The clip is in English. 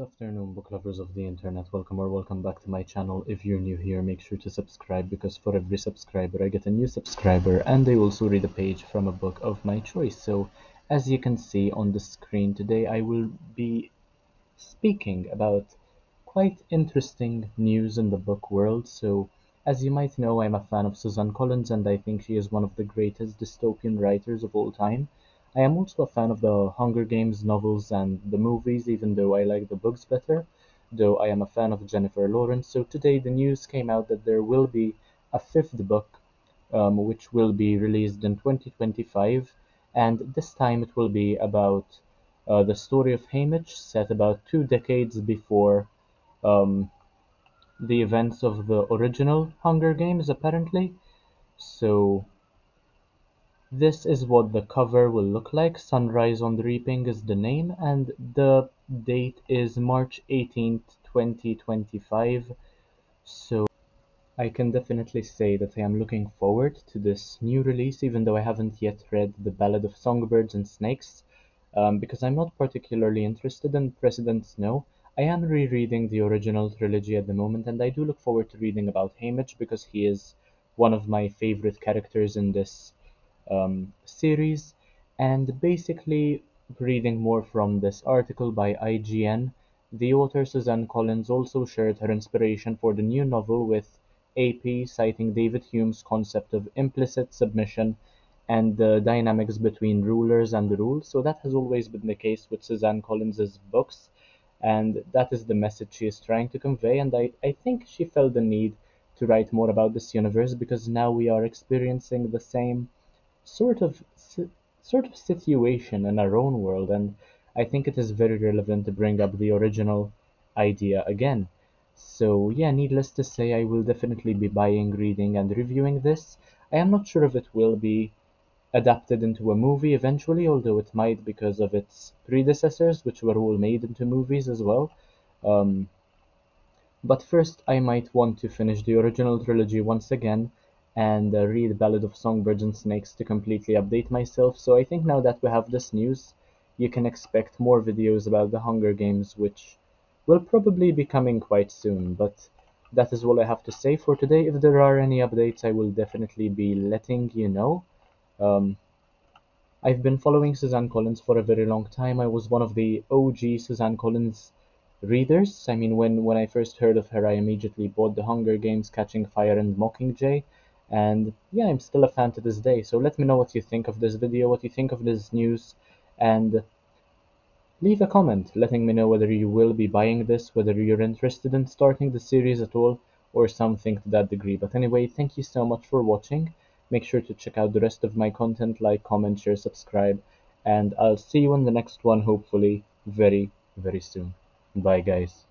afternoon, book lovers of the internet. Welcome or welcome back to my channel. If you're new here, make sure to subscribe because for every subscriber, I get a new subscriber and they also read a page from a book of my choice. So, as you can see on the screen today, I will be speaking about quite interesting news in the book world. So, as you might know, I'm a fan of Suzanne Collins and I think she is one of the greatest dystopian writers of all time. I am also a fan of the Hunger Games novels and the movies, even though I like the books better, though I am a fan of Jennifer Lawrence. So today the news came out that there will be a fifth book, um, which will be released in 2025, and this time it will be about uh, the story of Haymitch, set about two decades before um, the events of the original Hunger Games, apparently. So this is what the cover will look like. Sunrise on the Reaping is the name, and the date is March 18th, 2025. So I can definitely say that I am looking forward to this new release, even though I haven't yet read The Ballad of Songbirds and Snakes, um, because I'm not particularly interested in President Snow. I am rereading the original trilogy at the moment, and I do look forward to reading about Haymitch because he is one of my favorite characters in this um, series and basically reading more from this article by IGN, the author Suzanne Collins also shared her inspiration for the new novel with AP, citing David Hume's concept of implicit submission and the dynamics between rulers and the ruled. So that has always been the case with Suzanne Collins's books, and that is the message she is trying to convey. And I, I think she felt the need to write more about this universe because now we are experiencing the same sort of sort of situation in our own world and I think it is very relevant to bring up the original idea again. So yeah, needless to say, I will definitely be buying, reading, and reviewing this. I am not sure if it will be adapted into a movie eventually, although it might because of its predecessors, which were all made into movies as well. Um, but first, I might want to finish the original trilogy once again and uh, read Ballad of Songbirds and Snakes to completely update myself. So I think now that we have this news, you can expect more videos about the Hunger Games, which will probably be coming quite soon. But that is all I have to say for today. If there are any updates, I will definitely be letting you know. Um, I've been following Suzanne Collins for a very long time. I was one of the OG Suzanne Collins readers. I mean, when, when I first heard of her, I immediately bought The Hunger Games, Catching Fire, and Mockingjay and yeah i'm still a fan to this day. So let me know what you think of this video what you think of this news. And leave a comment letting me know whether you will be buying this whether you're interested in starting the series at all or something to that degree. But anyway thank you so much for watching. Make sure to check out the rest of my content like comment share subscribe. And i'll see you in the next one hopefully very very soon. Bye guys